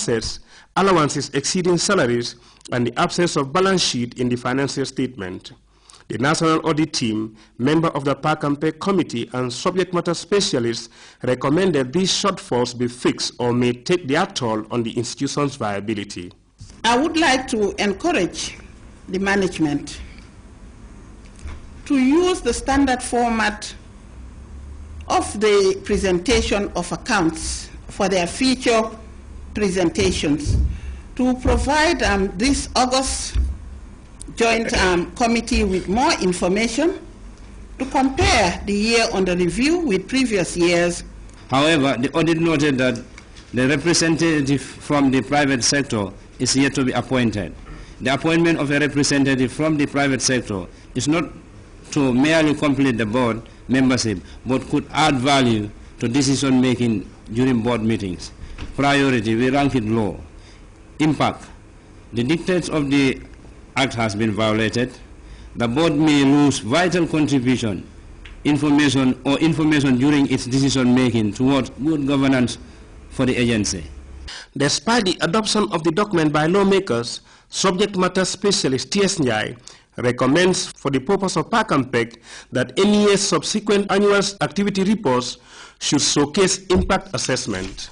assets, allowances exceeding salaries, and the absence of balance sheet in the financial statement. The National Audit Team, member of the PAC and PEC Committee and subject matter specialists recommended these shortfalls be fixed or may take their toll on the institution's viability. I would like to encourage the management to use the standard format of the presentation of accounts for their future presentations to provide um, this August joint um, committee with more information to compare the year under review with previous years. However, the audit noted that the representative from the private sector is yet to be appointed. The appointment of a representative from the private sector is not to merely complete the board membership, but could add value to decision making during board meetings. Priority, we rank it low. Impact, the dictates of the Act has been violated, the board may lose vital contribution, information or information during its decision making towards good governance for the agency. Despite the adoption of the document by lawmakers, subject matter specialist T.S. Njai recommends for the purpose of PAC and PEC that any subsequent annual activity reports should showcase impact assessment.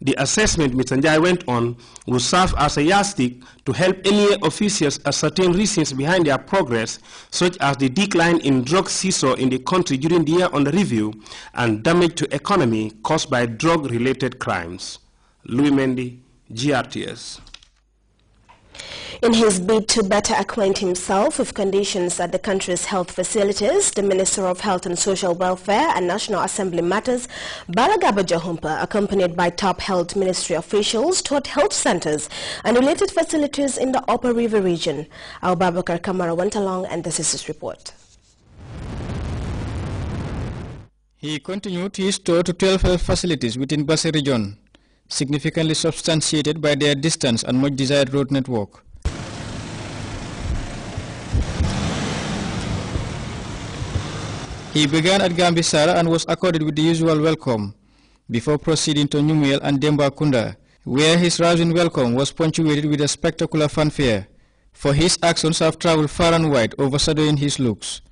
The assessment, Mr. Njai went on, will serve as a yardstick to help NEA officials ascertain reasons behind their progress, such as the decline in drug seizure in the country during the year under review and damage to economy caused by drug-related crimes. Louis Mendy, GRTS. In his bid to better acquaint himself with conditions at the country's health facilities, the Minister of Health and Social Welfare and National Assembly Matters, Balla Garba Jahumpa, accompanied by top health ministry officials, toured health centers and related facilities in the Upper River region. Our Babakar Kamara went along and this is his report. He continued his tour to 12 health facilities within Basse region, significantly substantiated by their distance and much desired road network. He began at Gambisara and was accorded with the usual welcome before proceeding to Numuel and Demba Kunda, where his rousing welcome was punctuated with a spectacular fanfare, for his actions have traveled far and wide, overshadowing his looks.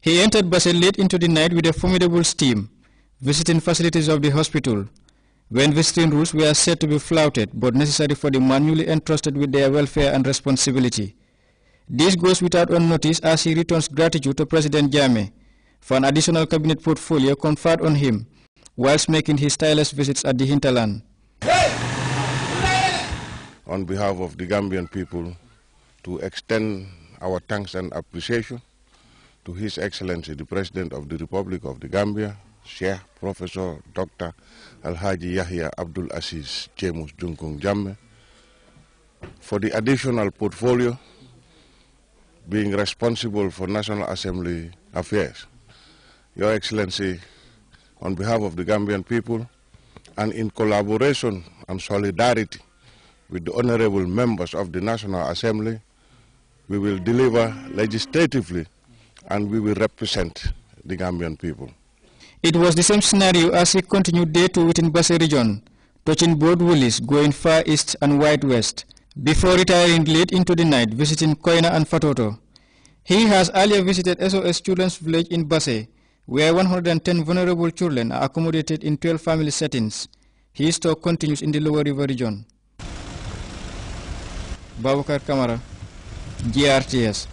He entered Basse late into the night with a formidable steam, visiting facilities of the hospital, when visiting rules were said to be flouted but necessary for the manually entrusted with their welfare and responsibility. This goes without unnoticed as he returns gratitude to President Jammeh for an additional cabinet portfolio conferred on him whilst making his tireless visits at the hinterland. On behalf of the Gambian people, to extend our thanks and appreciation to His Excellency the President of the Republic of the Gambia, Sheikh Professor Dr. Alhaji Yahya Abdul Aziz Jemus Junkung Jammeh, for the additional portfolio being responsible for National Assembly affairs. Your Excellency, on behalf of the Gambian people and in collaboration and solidarity with the honorable members of the National Assembly, we will deliver legislatively and we will represent the Gambian people. It was the same scenario as he continued day two within Basse region, touching both Wulis going far east and wide west before retiring late into the night visiting Koina and Fatoto. He has earlier visited SOS Children's Village in Basse, where 110 vulnerable children are accommodated in 12 family settings. His talk continues in the Lower River region. Babakar Kamara, GRTS.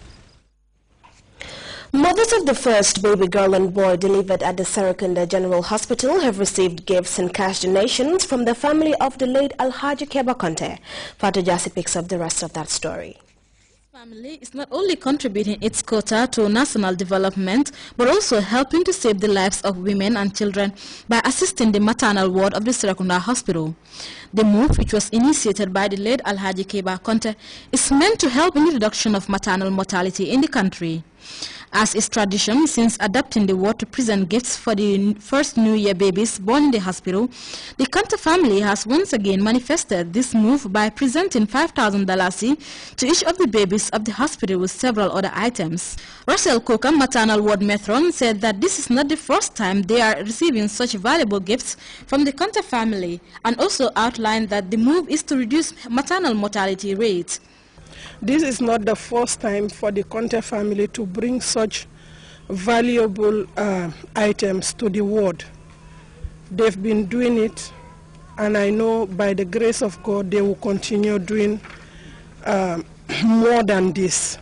Mothers of the first baby girl and boy delivered at the Serekunda General Hospital have received gifts and cash donations from the family of the late Alhaji Keba Conte. Fatu Jasi picks up the rest of that story family is not only contributing its quota to national development, but also helping to save the lives of women and children by assisting the maternal ward of the Serekunda Hospital. The move, which was initiated by the late Alhaji Keba Conte, is meant to help in the reduction of maternal mortality in the country. As is tradition, since adopting the ward to present gifts for the first New Year babies born in the hospital, the Conte family has once again manifested this move by presenting $5,000 to each of the babies of the hospital with several other items. Russell Koka, maternal ward matron, said that this is not the first time they are receiving such valuable gifts from the Conte family and also outlined that the move is to reduce maternal mortality rates. This is not the first time for the Conte family to bring such valuable uh, items to the ward. They've been doing it, and I know by the grace of God they will continue doing uh, more than this.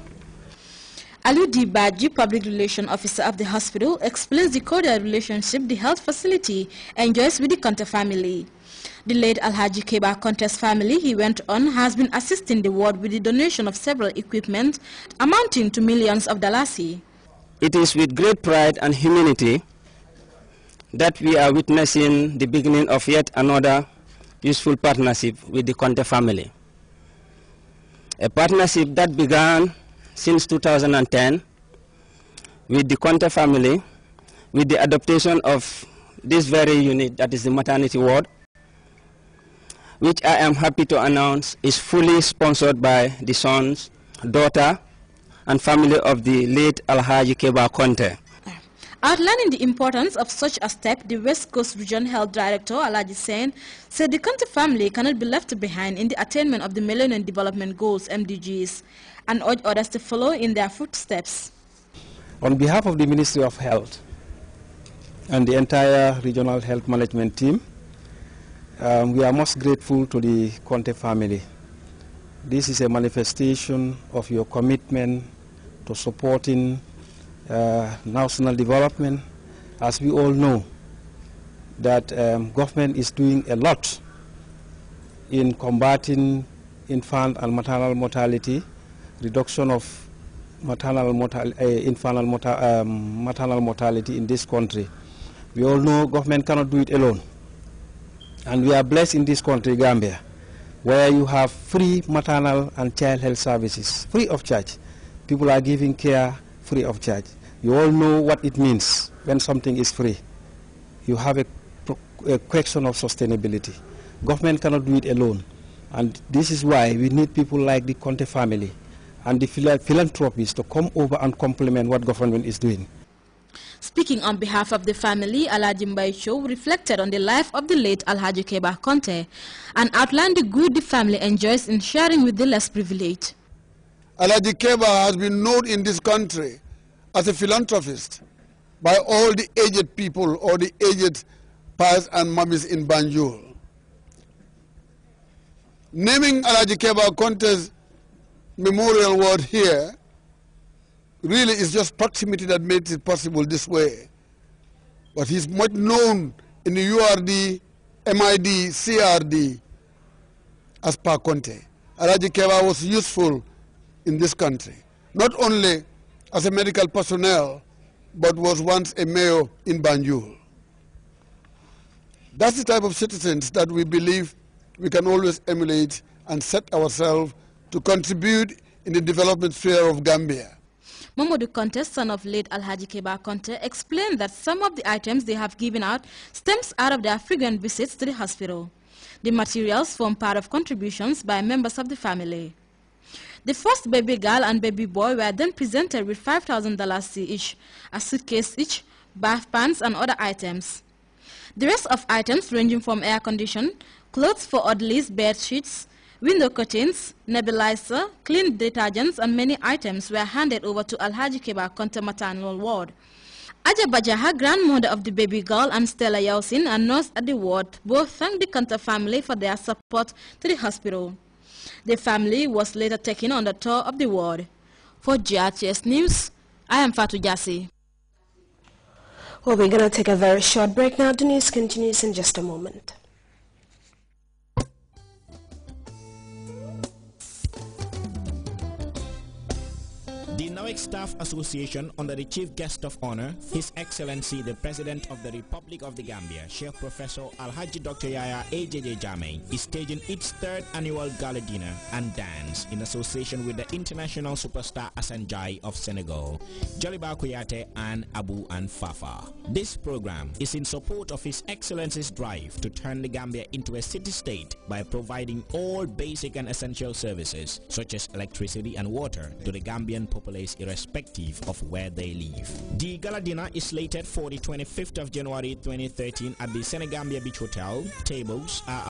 Alu Dibaji, Public Relations Officer of the hospital, explains the cordial relationship the health facility enjoys with the Conte family. The late Alhaji Keba Conte's family, he went on, has been assisting the ward with the donation of several equipment amounting to millions of dollars. It is with great pride and humility that we are witnessing the beginning of yet another useful partnership with the Conte family. A partnership that began since 2010 with the Conte family with the adaptation of this very unit that is the maternity ward which I am happy to announce is fully sponsored by the sons, daughter, and family of the late Alhaji Keba Conte. Outlining the importance of such a step, the West Coast Region Health Director, Alaji Sen, said the Conte family cannot be left behind in the attainment of the Millennium Development Goals, MDGs, and urge others to follow in their footsteps. On behalf of the Ministry of Health and the entire Regional Health Management team, um, we are most grateful to the Conte family. This is a manifestation of your commitment to supporting uh, national development. As we all know, that um, government is doing a lot in combating infant and maternal mortality, reduction of maternal mortal, uh, infant and um, maternal mortality in this country. We all know government cannot do it alone. And we are blessed in this country, Gambia, where you have free maternal and child health services, free of charge. People are giving care free of charge. You all know what it means when something is free. You have a, a question of sustainability. Government cannot do it alone. And this is why we need people like the Conte family and the philanthropists to come over and complement what government is doing. Speaking on behalf of the family, Alhaji Mbai reflected on the life of the late Alhaji Keba Conte and outlined the good the family enjoys in sharing with the less privileged. Alhaji Keba has been known in this country as a philanthropist by all the aged people or the aged pa's and mummies in Banjul. Naming Alhaji Keba Conte's memorial word here really it's just proximity that made it possible this way. But he's much known in the URD, MID, CRD as Pa Conte. Alaji Keba was useful in this country, not only as a medical personnel, but was once a mayor in Banjul. That's the type of citizens that we believe we can always emulate and set ourselves to contribute in the development sphere of Gambia. Momodu Conte, son of late Alhaji Keba Conte, explained that some of the items they have given out stems out of their frequent visits to the hospital. The materials form part of contributions by members of the family. The first baby girl and baby boy were then presented with $5,000 each, a suitcase each, bath pants and other items. The rest of items ranging from air condition, clothes for orderlies, bed sheets, Window curtains, nebulizer, clean detergents and many items were handed over to Alhaji Keba Conte Maternal Ward. Aja Bajaha, grandmother of the baby girl, and Stella Yausin, a nurse at the ward, both thanked the Conte family for their support to the hospital. The family was later taken on the tour of the ward. For GRTS News, I am Fatu Jassi. Well, we're going to take a very short break now. The news continues in just a moment. The Staff Association, under the Chief Guest of Honor, His Excellency the President of the Republic of the Gambia, Sheikh Professor Alhaji Dr. Yaya AJJ Jammeh, is staging its third annual gala dinner and dance in association with the international superstar Asanjai of Senegal, Jaliba Kuyateh and Abu and Fafa. This program is in support of His Excellency's drive to turn the Gambia into a city-state by providing all basic and essential services such as electricity and water to the Gambian populace irrespective of where they live. The gala dinner is slated for the 25th of January 2013 at the Senegambia Beach Hotel. Tables are